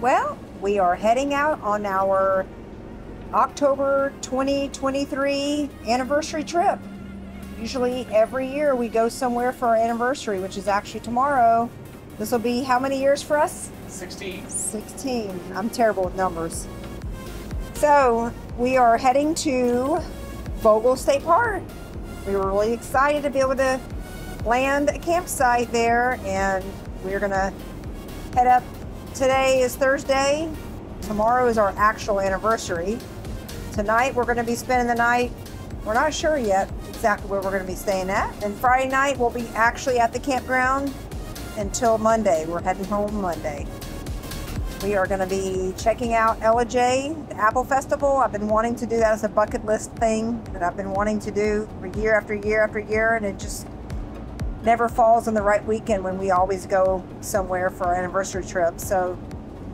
Well, we are heading out on our October 2023 anniversary trip. Usually every year we go somewhere for our anniversary, which is actually tomorrow. This will be how many years for us? 16. 16. I'm terrible with numbers. So we are heading to Vogel State Park. We were really excited to be able to land a campsite there and we're gonna head up. Today is Thursday. Tomorrow is our actual anniversary. Tonight we're gonna be spending the night. We're not sure yet exactly where we're gonna be staying at. And Friday night we'll be actually at the campground until Monday. We're heading home Monday. We are going to be checking out Ellijay, the Apple Festival. I've been wanting to do that as a bucket list thing that I've been wanting to do for year after year after year, and it just never falls on the right weekend when we always go somewhere for our anniversary trip. So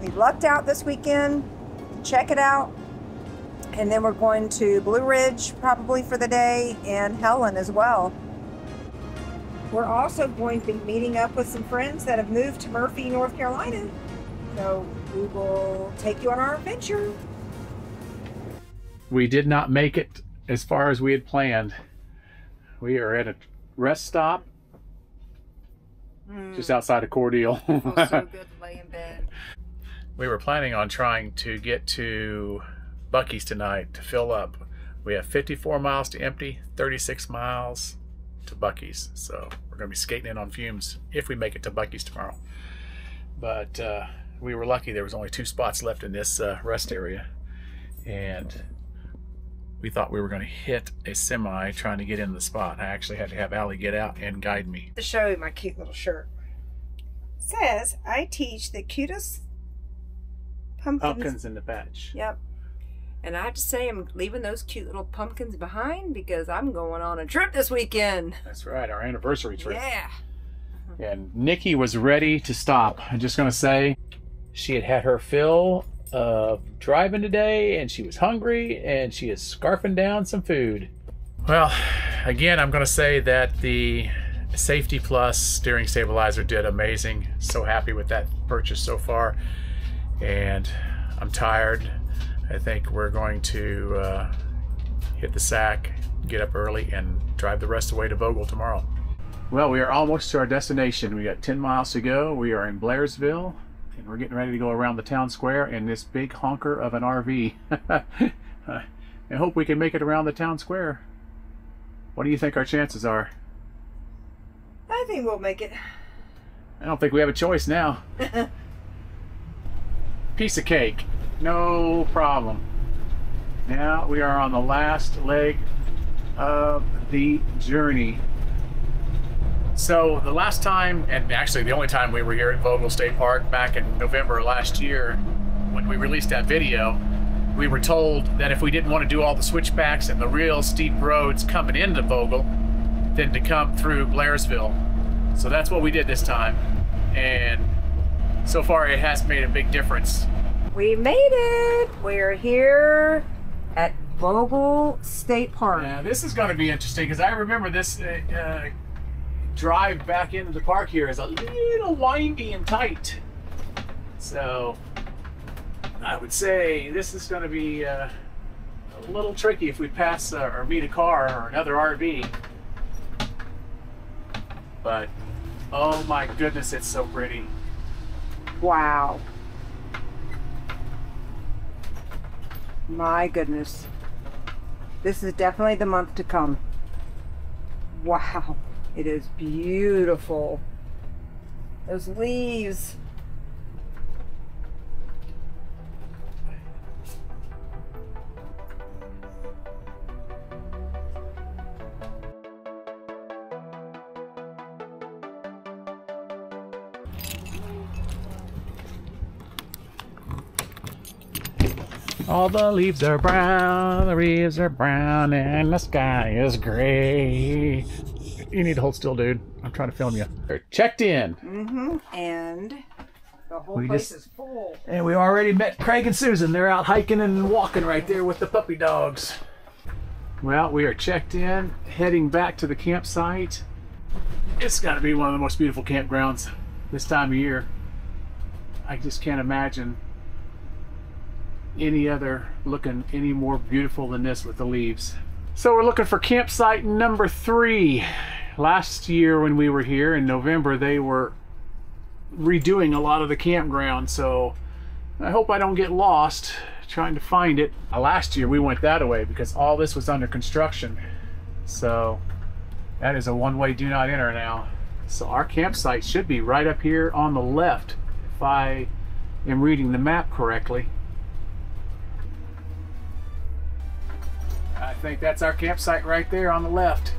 we lucked out this weekend check it out. And then we're going to Blue Ridge probably for the day and Helen as well. We're also going to be meeting up with some friends that have moved to Murphy, North Carolina. So we will take you on our adventure. We did not make it as far as we had planned. We are at a rest stop just outside of Cordele. Mm. so good to lay in bed. we were planning on trying to get to Buc-ee's tonight to fill up. We have 54 miles to empty, 36 miles to Buc-ee's. So we're going to be skating in on fumes if we make it to Buc-ee's tomorrow. But uh, we were lucky there was only two spots left in this uh, rest area. And we thought we were going to hit a semi trying to get in the spot. I actually had to have Allie get out and guide me. To show you my cute little shirt. It says I teach the cutest pumpkins. Pumpkins in the batch. Yep. And I have to say, I'm leaving those cute little pumpkins behind because I'm going on a trip this weekend. That's right, our anniversary trip. Yeah. And Nikki was ready to stop. I'm just going to say she had had her fill of driving today and she was hungry and she is scarfing down some food. Well, again, I'm going to say that the Safe-T Plus steering stabilizer did amazing. So happy with that purchase so far. And I'm tired. I think we're going to uh, hit the sack, get up early, and drive the rest of the way to Vogel tomorrow. Well, we are almost to our destination. We got 10 miles to go. We are in Blairsville, and we're getting ready to go around the town square in this big honker of an RV. I hope we can make it around the town square. What do you think our chances are? I think we'll make it. I don't think we have a choice now. Piece of cake. No problem. Now we are on the last leg of the journey. So the last time, and actually the only time we were here at Vogel State Park back in November last year, when we released that video, we were told that if we didn't want to do all the switchbacks and the real steep roads coming into Vogel, then to come through Blairsville. So that's what we did this time. And so far it has made a big difference. We made it. We're here at Vogel State Park. Yeah, this is going to be interesting because I remember this uh, uh, drive back into the park here is a little windy and tight. So I would say this is going to be uh, a little tricky if we pass uh, or meet a car or another RV. But oh my goodness, it's so pretty. Wow. My goodness. This is definitely the month to come. Wow. It is beautiful. Those leaves. All the leaves are brown, the leaves are brown, and the sky is gray. You need to hold still, dude. I'm trying to film you. They're checked in. Mm-hmm. And the whole We place just- is full. And we already met Craig and Susan. They're out hiking and walking right there with the puppy dogs. Well, we are checked in, heading back to the campsite. It's got to be one of the most beautiful campgrounds this time of year. I just can't imagine any other looking any more beautiful than this with the leaves. So we're looking for campsite number three. Last year when we were here in November, they were redoing a lot of the campground. So I hope I don't get lost trying to find it. Uh, Last year we went that way because all this was under construction. So that is a one-way do not enter now. So our campsite should be right up here on the left if I am reading the map correctly. I think that's our campsite right there on the left.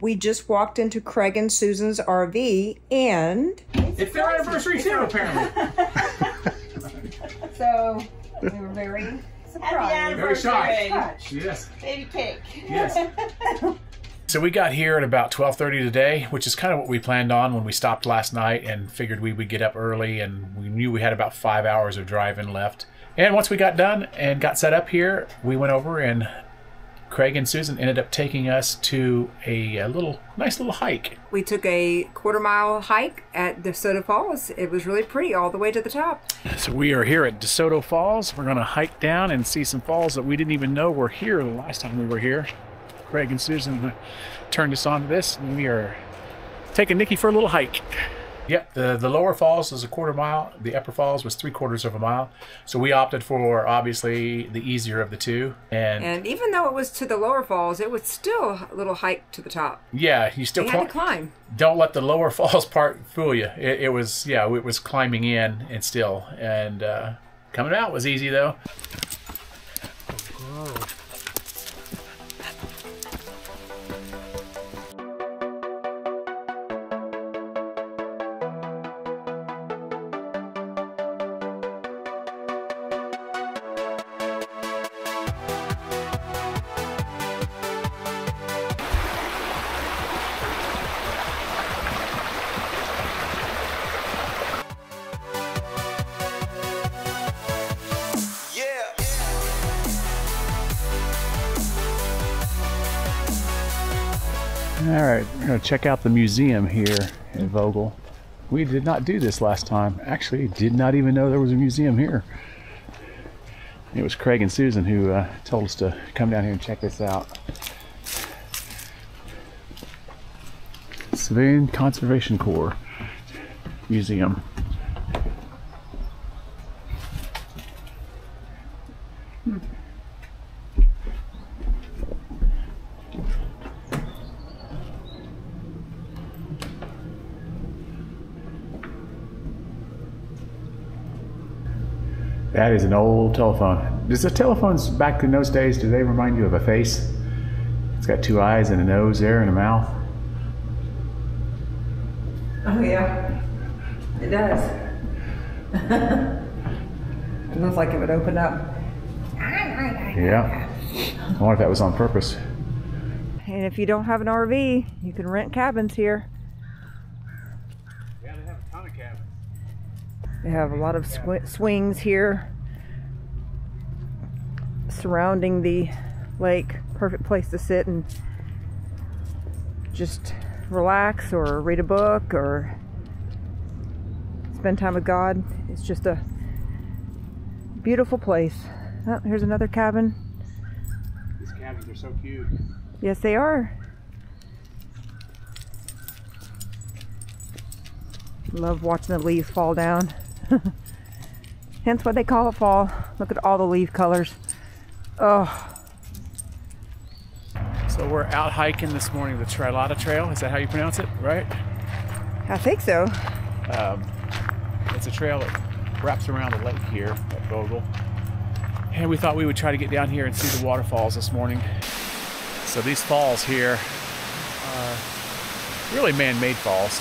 We just walked into Craig and Susan's RV, and It's their anniversary too, apparently. so we were very Happy surprised. Very shocked. Yes. baby cake. Yes. So we got here at about 12:30 today, which is kind of what we planned on when we stopped last night and figured we would get up early and we knew we had about 5 hours of driving left. And once we got done and got set up here, we went over and Craig and Susan ended up taking us to a, a little nice little hike. We took a quarter mile hike at DeSoto Falls. It was really pretty all the way to the top. So we are here at DeSoto Falls. We're going to hike down and see some falls that we didn't even know were here the last time we were here. Craig and Susan turned us on to this, and we are taking Nikki for a little hike. Yep, the, the lower falls is a quarter mile. The upper falls was three quarters of a mile. So we opted for obviously the easier of the two. And, And even though it was to the lower falls, it was still a little hike to the top. yeah, you still We cli- had to climb. don't let the lower falls part fool you. It, it was yeah, it was climbing in and still, and uh, coming out was easy though. All we're gonna check out the museum here in Vogel. We did not do this last time. Actually, did not even know there was a museum here. It was Craig and Susan who uh, told us to come down here and check this out. Civilian Conservation Corps Museum. Is an old telephone. Does the telephones back in those days, do they remind you of a face? It's got two eyes and a nose there and a mouth. Oh, yeah. It does. it looks like it would open up. Yeah. I wonder if that was on purpose. And if you don't have an RV, you can rent cabins here. Yeah, they have a ton of cabins. They have a lot of sw- swings here surrounding the lake. Perfect place to sit and just relax or read a book or spend time with God. It's just a beautiful place. Oh, here's another cabin. These cabins are so cute. Yes, they are. Love watching the leaves fall down. Hence why they call it fall. Look at all the leaf colors. Oh, So we're out hiking this morning, the Trahlyta Trail. Is that how you pronounce it, right? I think so. Um, it's a trail that wraps around the lake here at Vogel. And we thought we would try to get down here and see the waterfalls this morning. So these falls here are really man-made falls,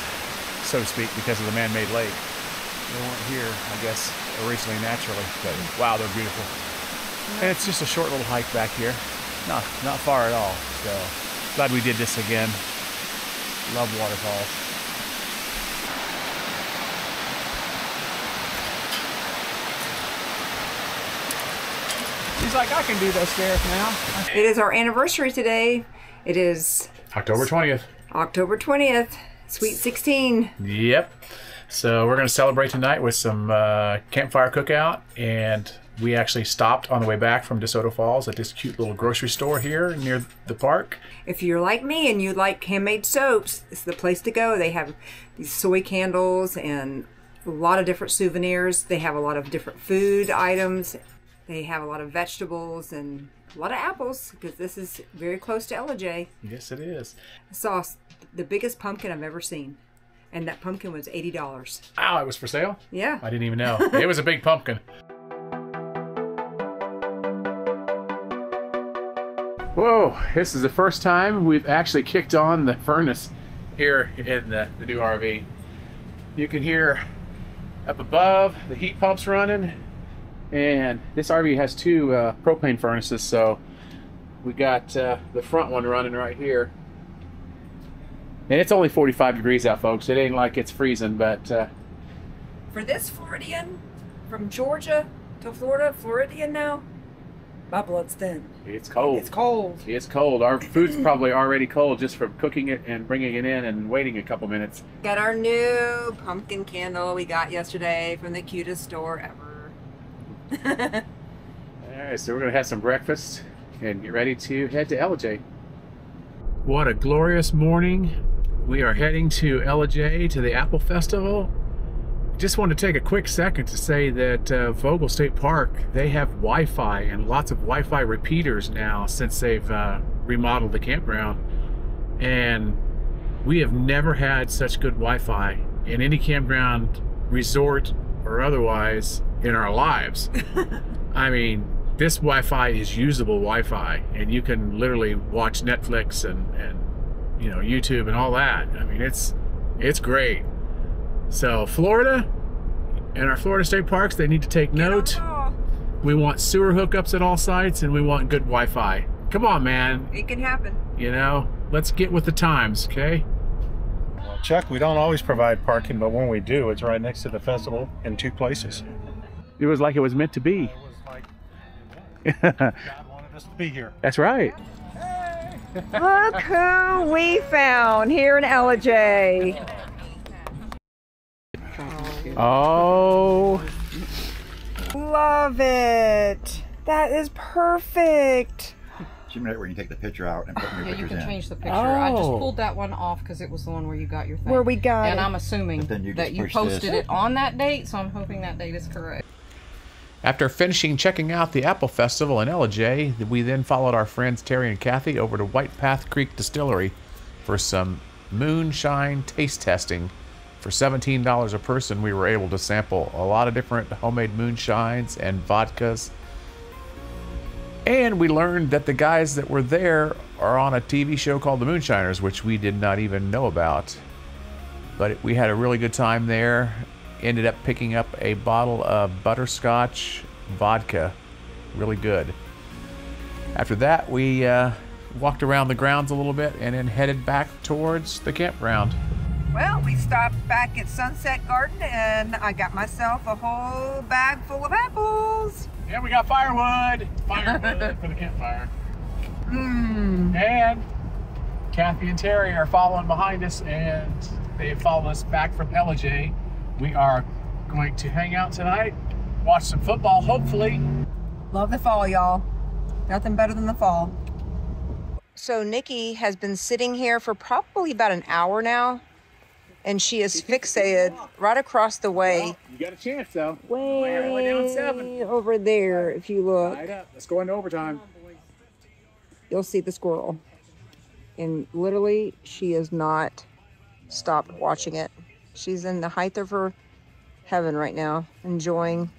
so to speak, because of the man-made lake. They weren't here, I guess, originally naturally, but wow, they're beautiful. And it's just a short little hike back here. Not not far at all. So glad we did this again. Love waterfalls. She's like, I can do those stairs now. It is our anniversary today. It is October 20th. October 20th, Sweet 16. Yep. So we're going to celebrate tonight with some uh, campfire cookout, and we actually stopped on the way back from DeSoto Falls at this cute little grocery store here near the park. If you're like me and you like handmade soaps, it's the place to go. They have these soy candles and a lot of different souvenirs. They have a lot of different food items. They have a lot of vegetables and a lot of apples because this is very close to Ellijay. Yes, it is. I saw the biggest pumpkin I've ever seen, and that pumpkin was eighty dollars. Ow, it was for sale? Yeah, I didn't even know. it was a big pumpkin. Whoa, this is the first time we've actually kicked on the furnace here in the, the new RV. You can hear up above the heat pumps running, and this RV has two uh, propane furnaces, so we got uh, the front one running right here. And it's only 45 degrees out, folks. It ain't like it's freezing, but uh, for this Floridian from Georgia to Florida, Floridian now, my blood's thin. it's cold. It's cold. It's cold. Our food's probably already cold just from cooking it and bringing it in and waiting a couple minutes. Got our new pumpkin candle we got yesterday from the cutest store ever. All right, so we're gonna have some breakfast and get ready to head to Ellijay. What a glorious morning! We are heading to Ellijay to the Apple Festival. Just want to take a quick second to say that uh, Vogel State Park they have Wi-Fi and lots of Wi-Fi repeaters now since they've uh, remodeled the campground, and we have never had such good Wi-Fi in any campground, resort, or otherwise in our lives. I mean, this Wi-Fi is usable Wi-Fi, and you can literally watch Netflix and and you know YouTube and all that. I mean, it's it's great. So Florida and our Florida state parks, they need to take note. We want sewer hookups at all sites, and we want good Wi-Fi. Come on, man. It can happen. You know, let's get with the times, okay? Well, Chuck, we don't always provide parking, but when we do, it's right next to the festival in two places. It was like it was meant to be. It was like God wanted us to be here. That's right. Look who we found here in Ellijay. Oh, Love it. That is perfect. She right where you take the picture out and put your Yeah, you pictures can in. change the picture. I just Oh. pulled that one off because it was the one where you got your thing. Where we got and it. I'm assuming then you that you posted this. it on that date, so I'm hoping that date is correct. After finishing checking out the Apple Festival in Ellijay, we then followed our friends Terry and Kathy over to White Path Creek Distillery for some moonshine taste testing. For $17 a person, we were able to sample a lot of different homemade moonshines and vodkas. And we learned that the guys that were there are on a TV show called The Moonshiners, which we did not even know about. But we had a really good time there. Ended up picking up a bottle of butterscotch vodka. Really good. After that, we uh, walked around the grounds a little bit and then headed back towards the campground. Well, we stopped back at Sunset Garden and I got myself a whole bag full of apples. Yeah, we got firewood. Firewood for the campfire. Mmm. And Kathy and Terry are following behind us, and they follow us back from Ellijay. We are going to hang out tonight, watch some football, hopefully. Love the fall, y'all. Nothing better than the fall. So Nikki has been sitting here for probably about an hour now, and she is fixated right across the way, You got a chance, though. way We're down seven. over there. If you look, Tied up. Let's go into overtime. you'll see the squirrel. And literally, she has not stopped watching it. She's in the height of her heaven right now, enjoying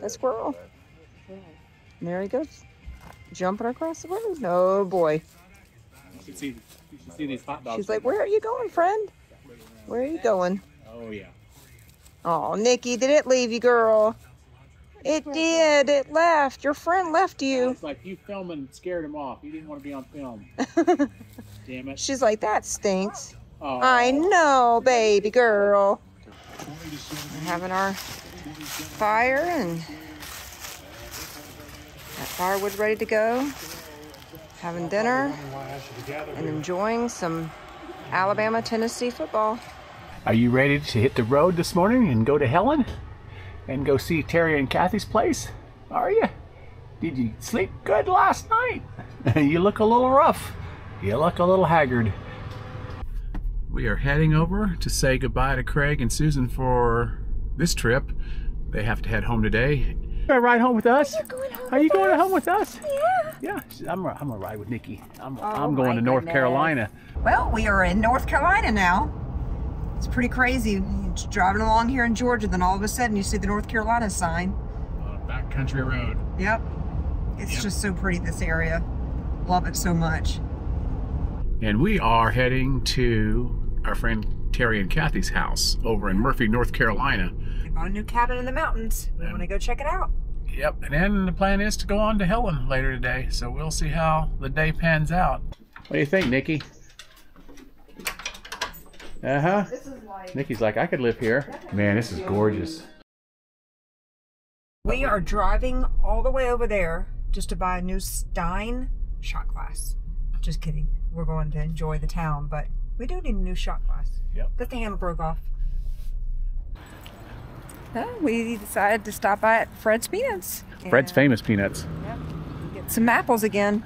the squirrel. And there he goes, jumping across the road. Oh boy. You should see, you should see these hot dogs. She's like, Where are you going, friend? Where are you going? Oh, yeah. Oh, Nikki, did it leave you, girl? It did. It left. Your friend left you. It's like you filming scared him off. He didn't want to be on film. Damn it. She's like, That stinks. Oh. I know, baby girl. We're having our fire and that firewood ready to go. Having dinner and enjoying some Alabama Tennessee football. Are you ready to hit the road this morning and go to Helen? And go see Terry and Kathy's place? Are you? Did you sleep good last night? you look a little rough. You look a little haggard. We are heading over to say goodbye to Craig and Susan for this trip. They have to head home today. You gonna ride home with us? Are you going home with us? Yeah. Yeah, I'm, I'm gonna ride with Nikki. I'm, oh I'm going my to North goodness. Carolina. Well, we are in North Carolina now. It's pretty crazy. You're driving along here in Georgia, then all of a sudden you see the North Carolina sign. Uh, On a backcountry road. Yep. It's Yep. just so pretty, this area. Love it so much. And we are heading to our friend Terry and Kathy's house over in Murphy, North Carolina. They bought a new cabin in the mountains. We Yeah. want to go check it out. Yep, and then the plan is to go on to Helen later today, so we'll see how the day pans out. What do you think, Nikki? Uh huh. This is like Nikki's like, I could live here. Man, this is gorgeous. we are driving all the way over there just to buy a new Stein shot glass. Just kidding. We're going to enjoy the town, but we do need a new shot glass. Yep. That the handle broke off. Well, we decided to stop by at Fred's Peanuts. Fred's famous peanuts. Get some apples again.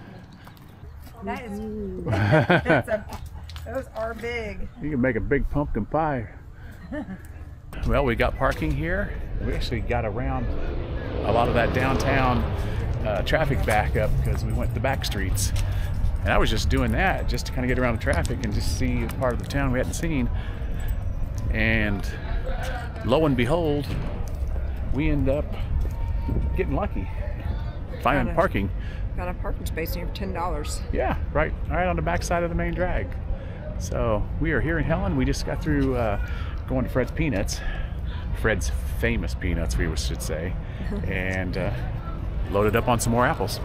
That is. that's a, those are big. You can make a big pumpkin pie. well, we got parking here. We actually got around a lot of that downtown uh, traffic backup because we went the back streets. And I was just doing that just to kind of get around the traffic and just see a part of the town we hadn't seen. And lo and behold, we end up getting lucky, finding parking. Got a parking space here for ten dollars. Yeah, right, right on the back side of the main drag. So we are here in Helen. We just got through uh, going to Fred's Peanuts, Fred's famous peanuts, we should say, and uh, loaded up on some more apples.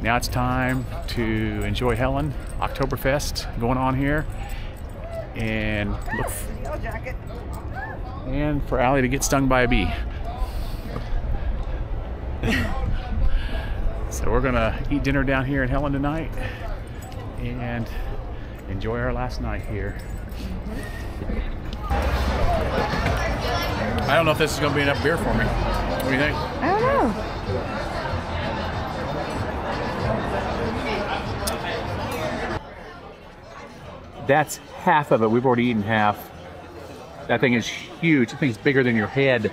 Now it's time to enjoy Helen Oktoberfest going on here, and look f- Yellow jacket. and for Allie to get stung by a bee. so we're gonna eat dinner down here in Helen tonight and enjoy our last night here. I don't know if this is gonna be enough beer for me. What do you think? I don't know. That's half of it. We've already eaten half. That thing is huge. That thing's bigger than your head.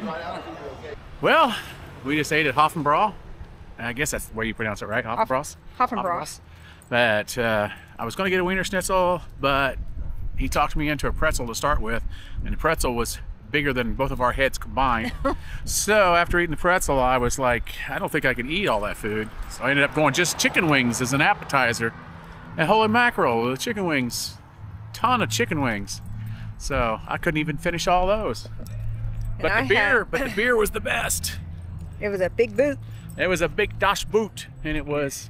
Well, we just ate at Hoffenbrau. I guess that's where you pronounce it, right? Hoffenbrau's? Hoffenbrau's. But uh, I was going to get a Wiener Schnitzel, but he talked me into a pretzel to start with, and the pretzel was bigger than both of our heads combined. so after eating the pretzel, I was like, I don't think I can eat all that food. So I ended up going just chicken wings as an appetizer. And holy mackerel, the chicken wings, ton of chicken wings. So I couldn't even finish all those. But the beer, had- but the beer was the best. It was a big boot. It was a big dash boot, and it was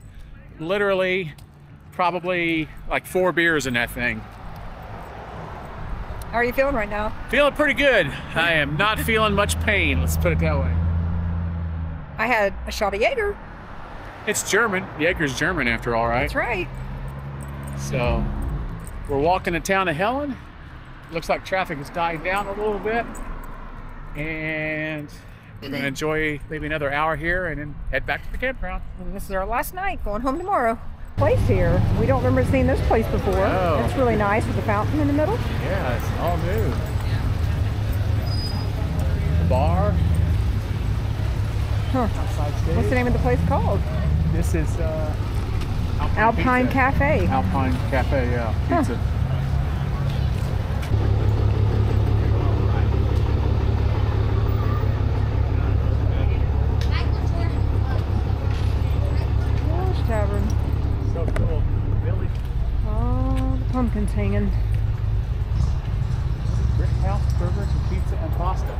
literally probably like four beers in that thing. How are you feeling right now? Feeling pretty good. I am not feeling much pain, let's put it that way. I had a shot of Jaeger. It's German. Jaeger's German after all, right? That's right. So we're walking to town of Helen. Looks like traffic has died down a little bit. And we're going to enjoy maybe another hour here and then head back to the campground. And this is our last night. Going home tomorrow. Place here. We don't remember seeing this place before. Oh. It's really nice with a fountain in the middle. Yeah, it's all new. The Bar. Huh. What's the name of the place called? This is uh, Alpine Pizza. Cafe. Alpine Cafe, yeah. Huh. Pizza. Tavern. So cool. Billy. Oh, the pumpkins hanging. Brick House Burgers and Pizza and Pasta.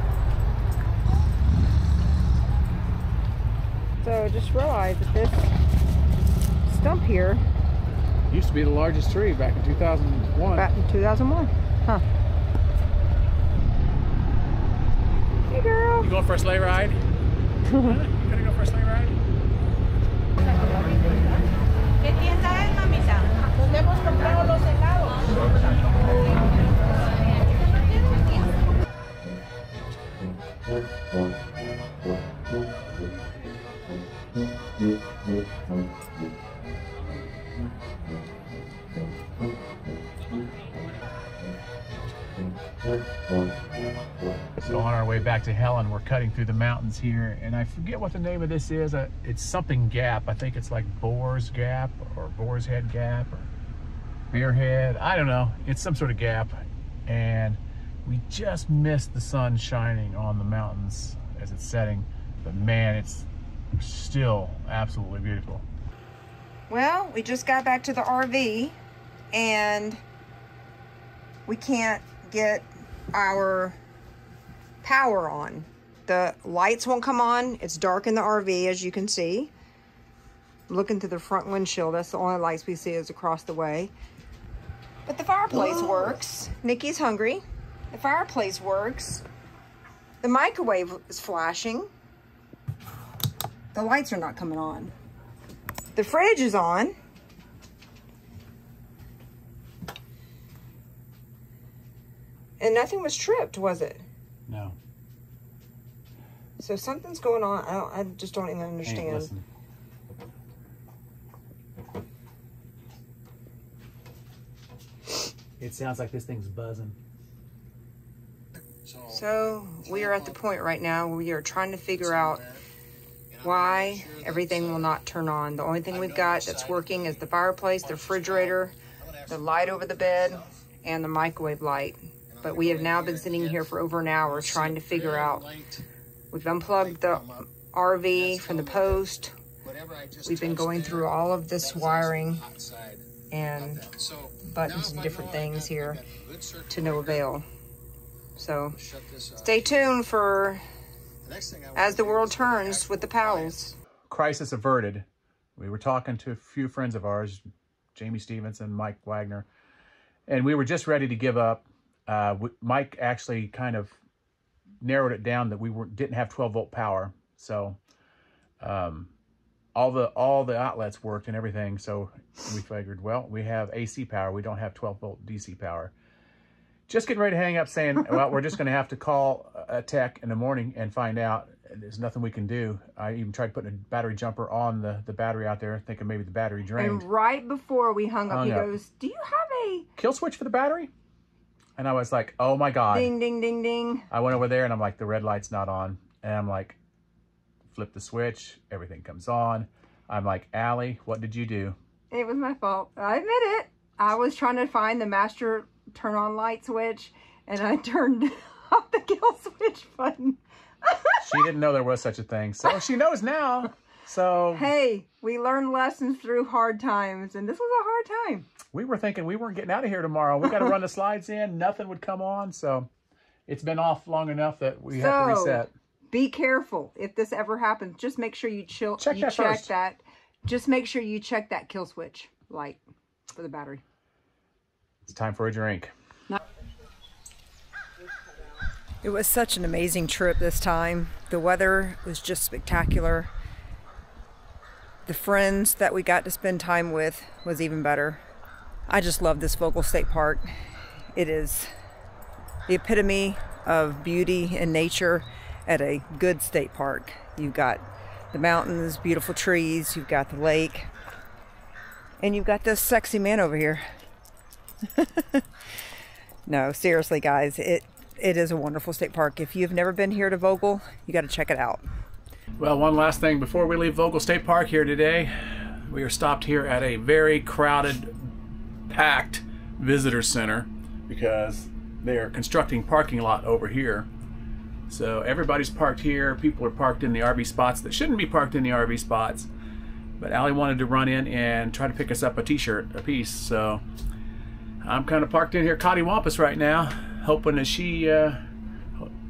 So I just realized that this stump here Used to be the largest tree back in 2001. Back in 2001. Huh. Hey, girl. You going for a sleigh ride? Huh? You gonna go for a sleigh ride? ¿Qué tienda es, mamita? Donde hemos comprado los helados. Back to Helen, we're cutting through the mountains here, and I forget what the name of this is. Uh, it's something Gap. I think it's like Boar's Gap or Boar's Head Gap or Bear Head. I don't know. It's some sort of gap, and we just missed the sun shining on the mountains as it's setting. But man, it's still absolutely beautiful. Well, we just got back to the RV and we can't get our power on. The lights won't come on. It's dark in the RV, as you can see. Looking through the front windshield, that's the only lights we see is across the way. But the fireplace oh. works. Nikki's hungry. The fireplace works. The microwave is flashing. The lights are not coming on. The fridge is on. And nothing was tripped, was it? No, So something's going on. I, don't, I just don't even ain't understand. listen. It sounds like this thing's buzzing. So we are at the point right now where we are trying to figure out why everything will not turn on. The only thing we've got that's working is the fireplace, the refrigerator, the light over the bed, and the microwave light. But we have now been sitting here for over an hour trying to figure out. We've unplugged the RV from the post. We've been going through all of this wiring and buttons and different things here to no avail. So stay tuned for as the world turns with the Powells. crisis averted. We were talking to a few friends of ours, Jamie Stevenson, Mike Wagner, and we were just ready to give up. Uh, Mike actually kind of narrowed it down that we were, didn't have 12 volt power, so um, all the all the outlets worked and everything. So we figured, well, we have AC power. We don't have 12 volt DC power. Just getting ready to hang up, saying, well, we're just going to have to call a tech in the morning and find out. There's nothing we can do. I even tried putting a battery jumper on the, the battery out there, thinking maybe the battery drained. And right before we hung up, Hung he up. goes, Do you have a Kill switch for the battery? And I was like, oh my God. ding, ding, ding, ding? I went over there and I'm like, the red light's not on. And I'm like, flip the switch, everything comes on. I'm like, Allie, what did you do? It was my fault. I admit it. I was trying to find the master turn on light switch and I turned off the kill switch button. She didn't know there was such a thing. So she knows now. So Hey, we learn lessons through hard times, and this was a hard time. We were thinking we weren't getting out of here tomorrow. We got to run the slides in. Nothing would come on. So it's been off long enough that we have to reset. Be careful if this ever happens. Just make sure you chill. Check you that check first. that. Just make sure you check that kill switch light for the battery. It's time for a drink. It was such an amazing trip this time. The weather was just spectacular. The friends that we got to spend time with was even better. I just love this Vogel State Park. It is the epitome of beauty and nature at a good state park. You've got the mountains, beautiful trees, you've got the lake, and you've got this sexy man over here. no, seriously, guys, it it is a wonderful state park. If you've never been here to Vogel, you got to check it out. Well, one last thing before we leave Vogel State Park here today, we are stopped here at a very crowded, packed visitor center because they are constructing parking lot over here. So everybody's parked here. People are parked in the RV spots that shouldn't be parked in the RV spots. But Allie wanted to run in and try to pick us up a t-shirt a piece. So I'm kind of parked in here cattywampus right now, hoping that she uh,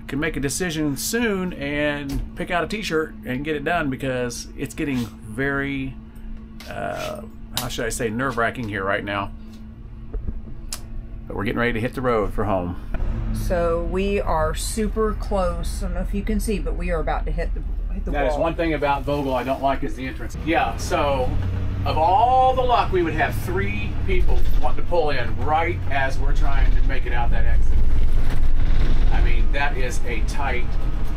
can make a decision soon and pick out a t-shirt and get it done because it's getting very uh, how should I say, nerve wracking here right now. But we're getting ready to hit the road for home. So we are super close. I don't know if you can see, but we are about to hit the hit the That is wall. one thing about Vogel I don't like is the entrance. Yeah, so of all the luck, we would have three people wanting to pull in right as we're trying to make it out that exit. I mean, that is a tight,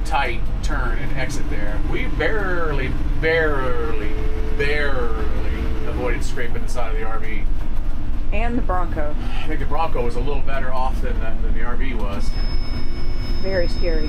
tight turn and exit there. We barely, barely, barely avoided scraping the side of the RV. And the Bronco. I think the Bronco was a little better off than the, than the RV was. Very scary.